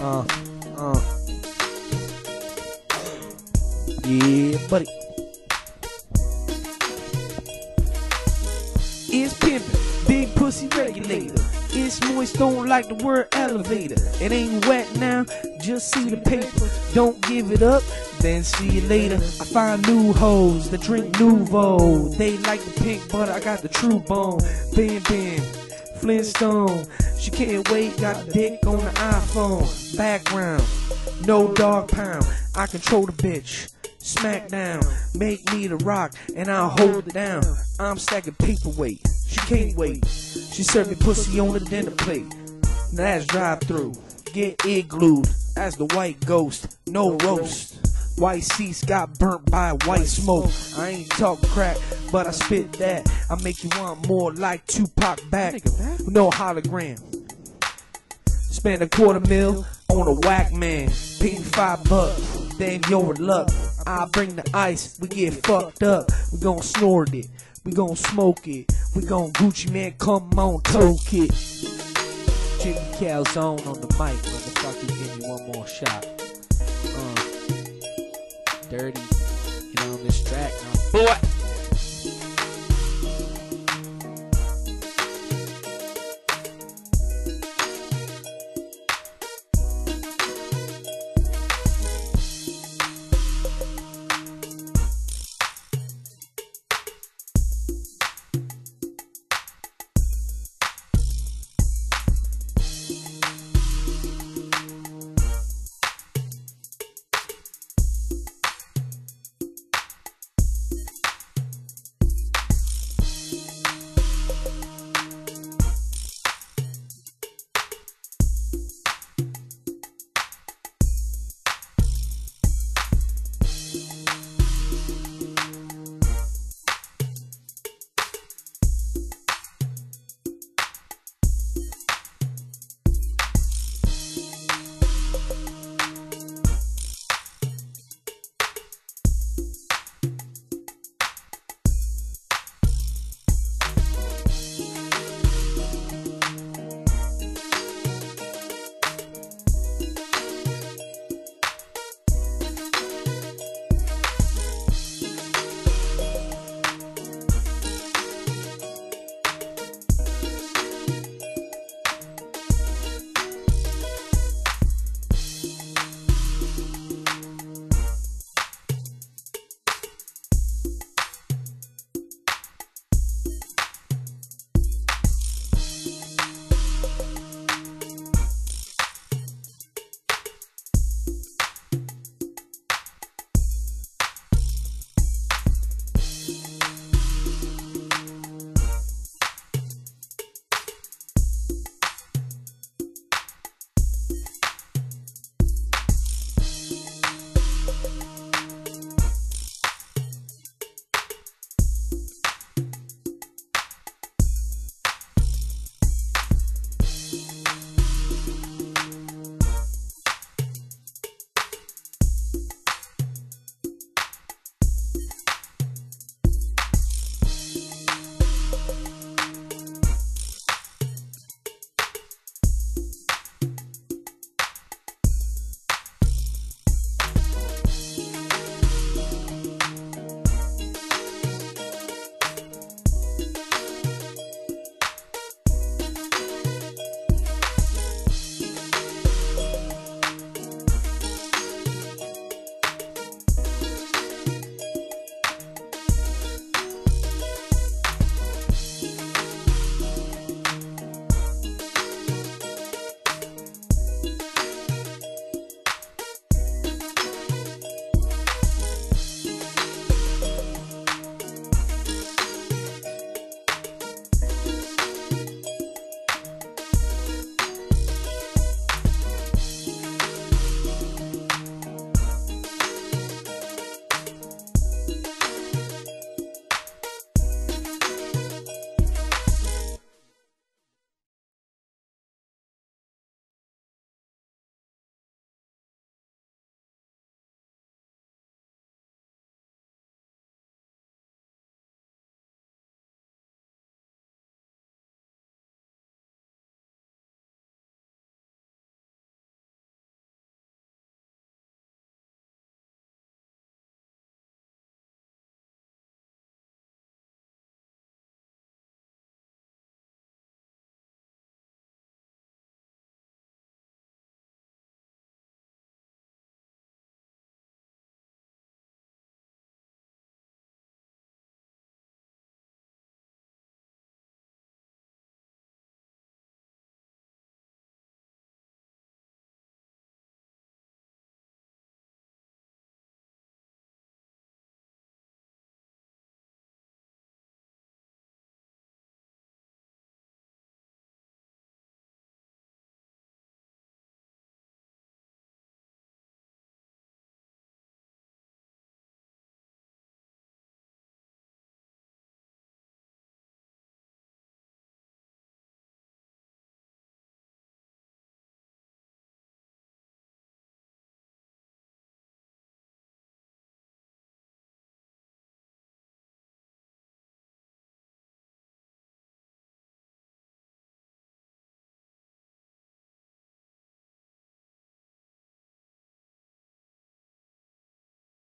Uh, uh. Yeah, buddy. It's pimpin', big pussy regulator. It's moist, don't like the word elevator. It ain't wet now, just see the paper. Don't give it up, then see you later. I find new hoes that drink nouveau. They like the pink, but I got the true bone. Bam, bam. Flintstone. She can't wait, got dick on the iPhone. Background, no dog pound. I control the bitch. Smackdown, make me the rock, and I'll hold it down. I'm stacking paperweight. She can't wait. She serve me pussy on the dinner plate. Now that's drive through. Get iglood. That's the white ghost. No roast. White seats got burnt by white smoke. I ain't talk crack, but I spit that. I make you want more like Tupac back. No hologram. Spend a quarter mil on a whack man. Pay me five bucks. Damn, you're luck. I bring the ice. We get fucked up. We gon' snort it. We gon' smoke it. We gon' Gucci man, come on, toke it. Jimmy Calzone on the mic, motherfucker. Give me one more shot. Uh, dirty, you know, on this track. Boy.